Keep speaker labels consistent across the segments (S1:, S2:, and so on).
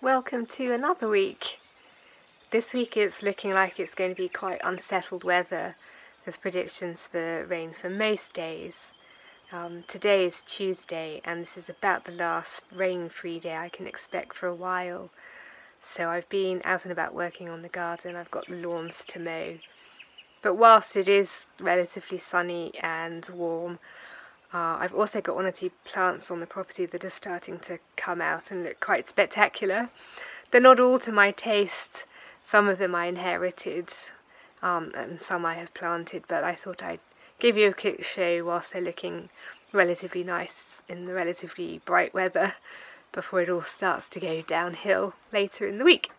S1: Welcome to another week. This week it's looking like it's going to be quite unsettled weather. There's predictions for rain for most days. Um, today is Tuesday and this is about the last rain-free day I can expect for a while. So I've been out and about working on the garden, I've got the lawns to mow. But whilst it is relatively sunny and warm, uh, I've also got one or two plants on the property that are starting to come out and look quite spectacular. They're not all to my taste. Some of them I inherited um, and some I have planted, but I thought I'd give you a quick show whilst they're looking relatively nice in the relatively bright weather before it all starts to go downhill later in the week.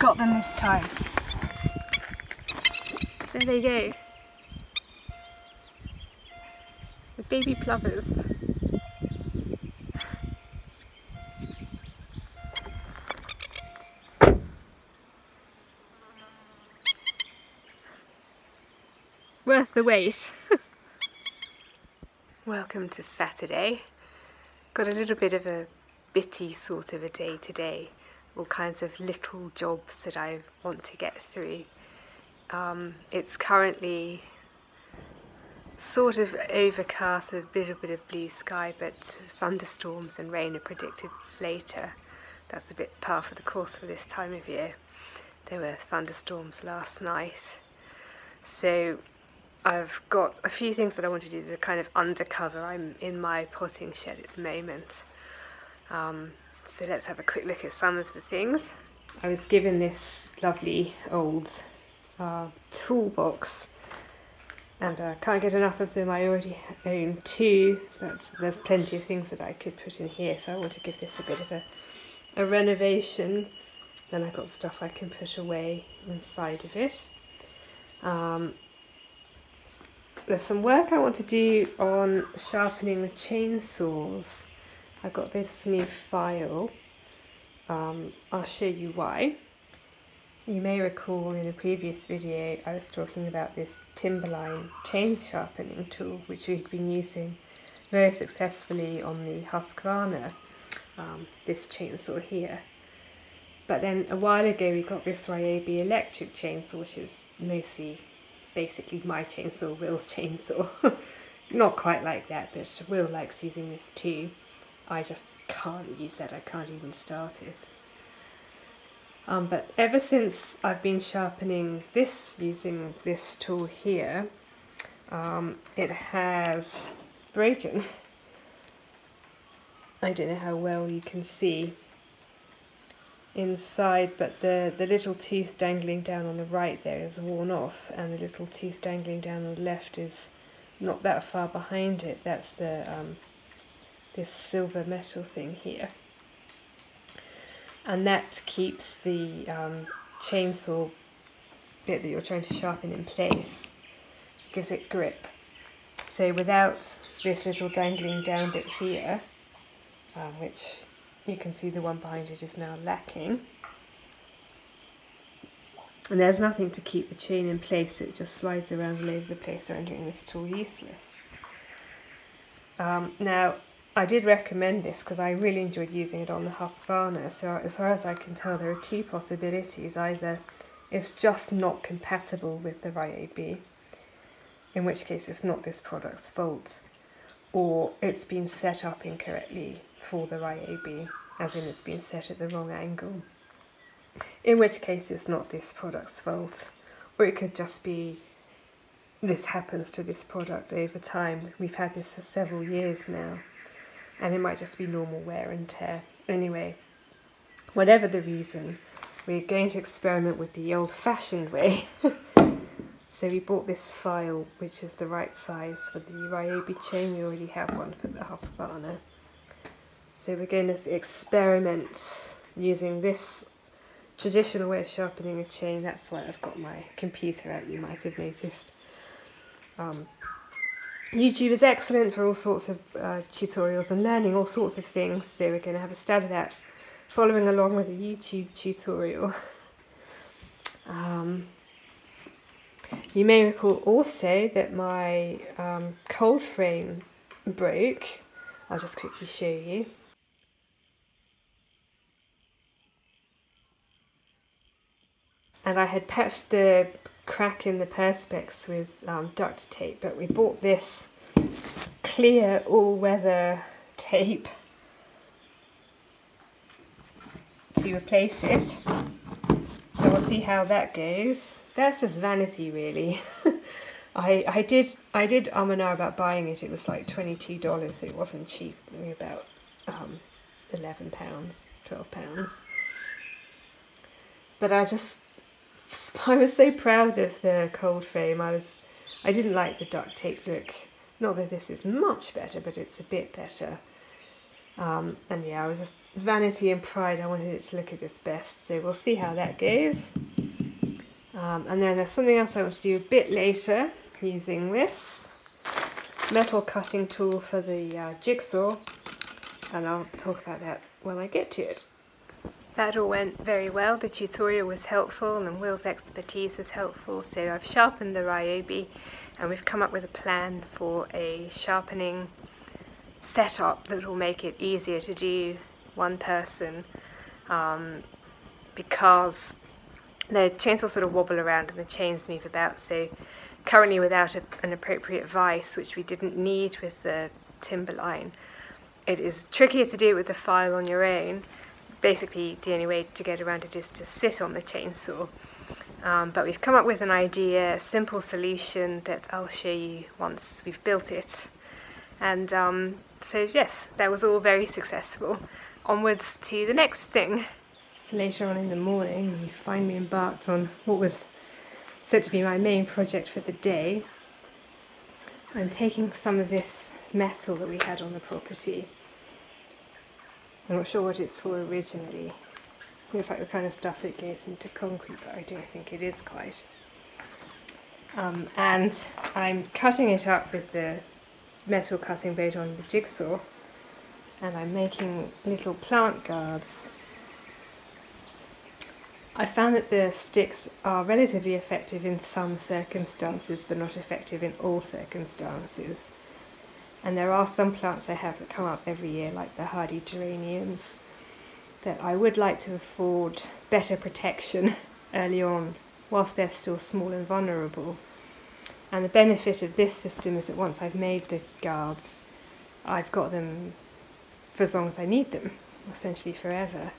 S1: Got them this time. There they go. The baby plovers. Worth the wait. Welcome to Saturday. Got a little bit of a bitty sort of a day today all kinds of little jobs that I want to get through. Um, it's currently sort of overcast, a little bit of blue sky, but thunderstorms and rain are predicted later. That's a bit par for the course for this time of year. There were thunderstorms last night. So I've got a few things that I want to do that are kind of undercover. I'm in my potting shed at the moment. Um, so let's have a quick look at some of the things. I was given this lovely old uh, toolbox and I uh, can't get enough of them. I already own two, but there's plenty of things that I could put in here, so I want to give this a bit of a, a renovation. Then I've got stuff I can put away inside of it. Um, there's some work I want to do on sharpening the chainsaws. I got this new file. Um, I'll show you why. You may recall in a previous video I was talking about this Timberline chain sharpening tool which we've been using very successfully on the Husqvarna, um, this chainsaw here. But then a while ago we got this Ryobi electric chainsaw which is mostly basically my chainsaw, Will's chainsaw. Not quite like that, but Will likes using this too. I just can't use that, I can't even start it. Um, but ever since I've been sharpening this using this tool here, um, it has broken. I don't know how well you can see inside, but the, the little tooth dangling down on the right there is worn off, and the little tooth dangling down on the left is not that far behind it. That's the um, this silver metal thing here. And that keeps the um, chainsaw bit that you're trying to sharpen in place, gives it grip. So without this little dangling down bit here, um, which you can see the one behind it is now lacking. And there's nothing to keep the chain in place, it just slides around all over the place, rendering this tool useless. Um, now, I did recommend this because I really enjoyed using it on the Husqvarna, so as far as I can tell there are two possibilities. Either it's just not compatible with the Ryobi, in which case it's not this product's fault, or it's been set up incorrectly for the Ryobi, as in it's been set at the wrong angle. In which case it's not this product's fault, or it could just be this happens to this product over time. We've had this for several years now, and it might just be normal wear and tear. Anyway, whatever the reason, we're going to experiment with the old-fashioned way. so we bought this file, which is the right size for the Ryobi chain. We already have one for the Husqvarna. So we're going to experiment using this traditional way of sharpening a chain. That's why I've got my computer out, you might have noticed. Um, YouTube is excellent for all sorts of uh, tutorials and learning all sorts of things. So we're going to have a stab at that, following along with a YouTube tutorial. um, you may recall also that my um, cold frame broke. I'll just quickly show you. and I had patched the crack in the perspex with um, duct tape but we bought this clear all-weather tape to replace it. So we'll see how that goes. That's just vanity really. I, I did I did um and about buying it. It was like $22 it wasn't cheap. About um, 11 pounds 12 pounds. But I just I was so proud of the cold frame. I was, I didn't like the duct tape look. Not that this is much better, but it's a bit better. Um, and yeah, I was just vanity and pride. I wanted it to look at its best. So we'll see how that goes. Um, and then there's something else I want to do a bit later using this metal cutting tool for the uh, jigsaw. And I'll talk about that when I get to it. That all went very well. The tutorial was helpful and Will's expertise was helpful. So I've sharpened the Ryobi and we've come up with a plan for a sharpening setup that will make it easier to do one person um, because the chains will sort of wobble around and the chains move about. So currently without a, an appropriate vise, which we didn't need with the Timberline, it is trickier to do it with the file on your own basically the only way to get around it is to sit on the chainsaw. Um, but we've come up with an idea, a simple solution that I'll show you once we've built it. And um, so yes, that was all very successful. Onwards to the next thing. Later on in the morning, we finally embarked on what was said to be my main project for the day. I'm taking some of this metal that we had on the property I'm not sure what it's for originally. It's like the kind of stuff that goes into concrete, but I don't think it is quite. Um, and I'm cutting it up with the metal cutting blade on the jigsaw and I'm making little plant guards. I found that the sticks are relatively effective in some circumstances but not effective in all circumstances. And there are some plants I have that come up every year, like the hardy geraniums, that I would like to afford better protection early on whilst they're still small and vulnerable. And the benefit of this system is that once I've made the guards, I've got them for as long as I need them, essentially forever.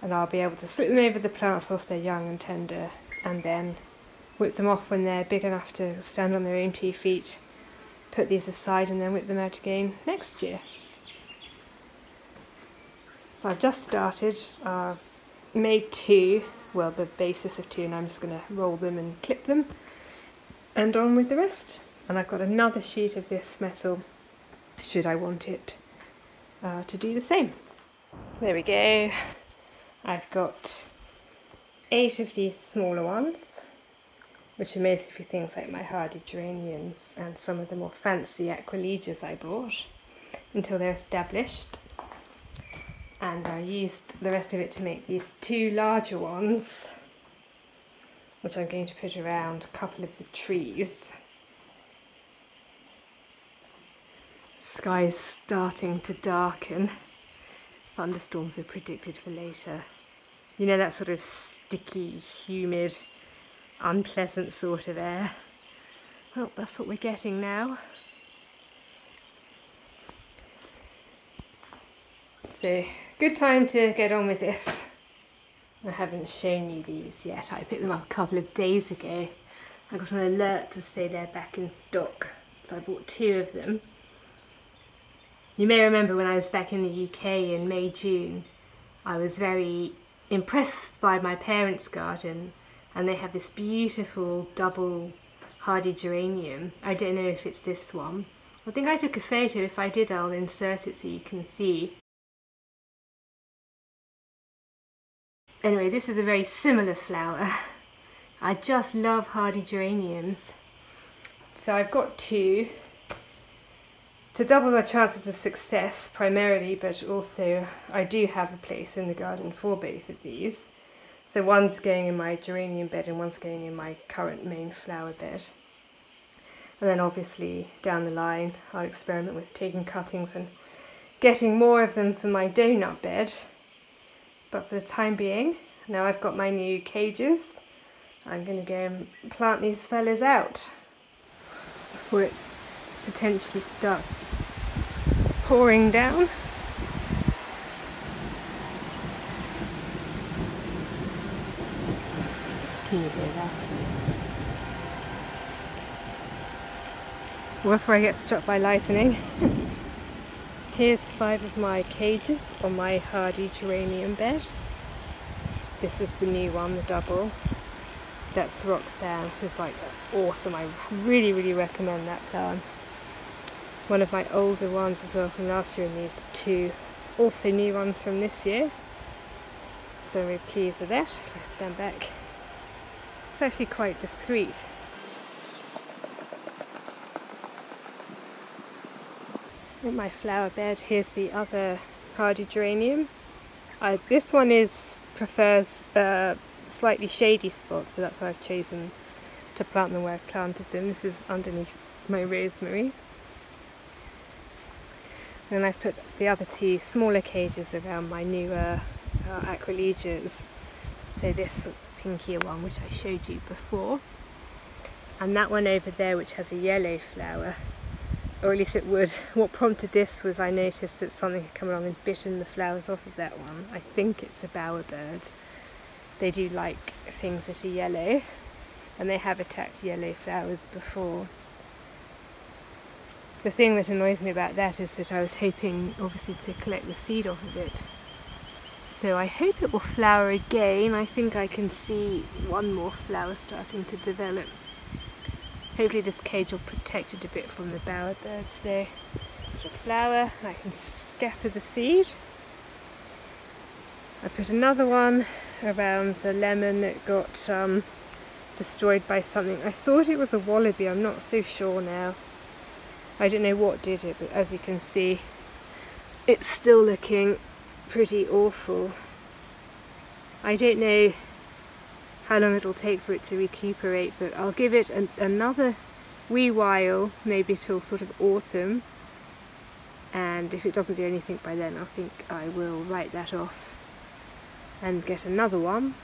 S1: And I'll be able to slip them over the plants whilst they're young and tender, and then whip them off when they're big enough to stand on their own two feet, put these aside and then whip them out again next year. So I've just started, I've made two, well the basis of two and I'm just going to roll them and clip them and on with the rest. And I've got another sheet of this metal should I want it uh, to do the same. There we go. I've got eight of these smaller ones, which are mostly things like my hardy geraniums and some of the more fancy aquilegias I bought until they're established and I used the rest of it to make these two larger ones which I'm going to put around a couple of the trees. Sky's starting to darken. Thunderstorms are predicted for later. You know that sort of sticky, humid, unpleasant sort of air. Well, that's what we're getting now. So, good time to get on with this. I haven't shown you these yet. I picked them up a couple of days ago. I got an alert to say they're back in stock. So I bought two of them. You may remember when I was back in the UK in May, June, I was very impressed by my parents' garden and they have this beautiful double hardy geranium. I don't know if it's this one. I think I took a photo. If I did, I'll insert it so you can see. Anyway, this is a very similar flower. I just love hardy geraniums. So I've got two to double the chances of success primarily, but also I do have a place in the garden for both of these. So one's going in my geranium bed and one's going in my current main flower bed. And then obviously down the line I'll experiment with taking cuttings and getting more of them for my donut bed but for the time being, now I've got my new cages, I'm going to go and plant these fellas out before it potentially starts pouring down. You? Before I get struck by lightning. Here's five of my cages on my hardy geranium bed. This is the new one, the double. That's Rozanne, which is like awesome. I really, really recommend that plant. One of my older ones as well from last year and these two also new ones from this year. So I'm really pleased with that. If I stand back, it's actually quite discreet. in my flower bed here's the other hardy geranium uh, this one is prefers a slightly shady spot so that's why I've chosen to plant them where I've planted them. This is underneath my rosemary. Then I've put the other two smaller cages around my newer uh, so this pinkier one which I showed you before and that one over there which has a yellow flower or at least it would. What prompted this was I noticed that something had come along and bitten the flowers off of that one. I think it's a bowerbird. They do like things that are yellow and they have attacked yellow flowers before. The thing that annoys me about that is that I was hoping obviously to collect the seed off of it. So I hope it will flower again. I think I can see one more flower starting to develop Hopefully this cage will protect it a bit from the bowerbirds there. There's a flower, I can scatter the seed. I put another one around the lemon that got um, destroyed by something. I thought it was a wallaby, I'm not so sure now. I don't know what did it, but as you can see, it's still looking pretty awful. I don't know how long it'll take for it to recuperate but I'll give it an, another wee while maybe till sort of autumn and if it doesn't do anything by then I think I will write that off and get another one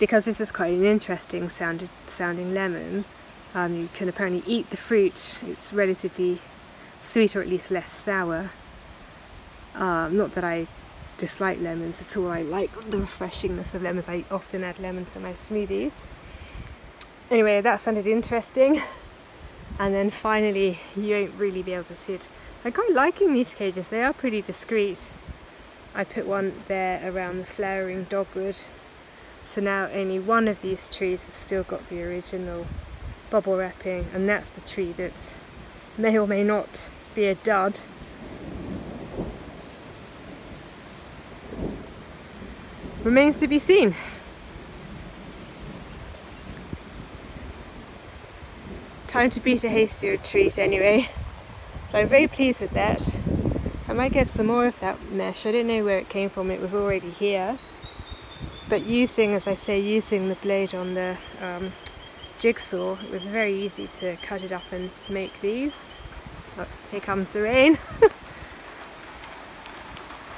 S1: because this is quite an interesting sounded, sounding lemon, um, you can apparently eat the fruit. It's relatively sweet or at least less sour. Um, not that I dislike lemons at all. I like the refreshingness of lemons. I often add lemon to my smoothies. Anyway, that sounded interesting. And then finally, you won't really be able to see it. I'm quite liking these cages. They are pretty discreet. I put one there around the flowering dogwood. So now only one of these trees has still got the original bubble wrapping and that's the tree that may or may not be a dud remains to be seen. Time to beat a hasty retreat anyway. But I'm very pleased with that. I might get some more of that mesh. I don't know where it came from. It was already here. But using, as I say, using the blade on the um, jigsaw, it was very easy to cut it up and make these. Oh, here comes the rain.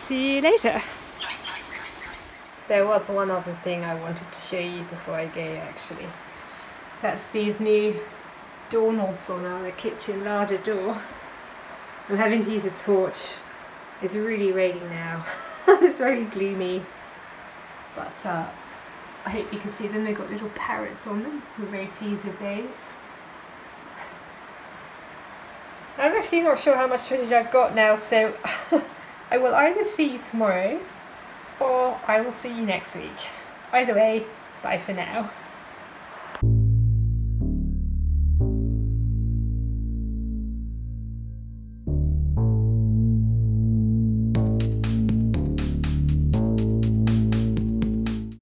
S1: See you later. There was one other thing I wanted to show you before I go actually. That's these new doorknobs on our kitchen larder door. I'm having to use a torch. It's really raining now. it's very gloomy. But uh, I hope you can see them. They've got little parrots on them. We're very pleased with those. I'm actually not sure how much footage I've got now, so I will either see you tomorrow or I will see you next week. Either way, bye for now.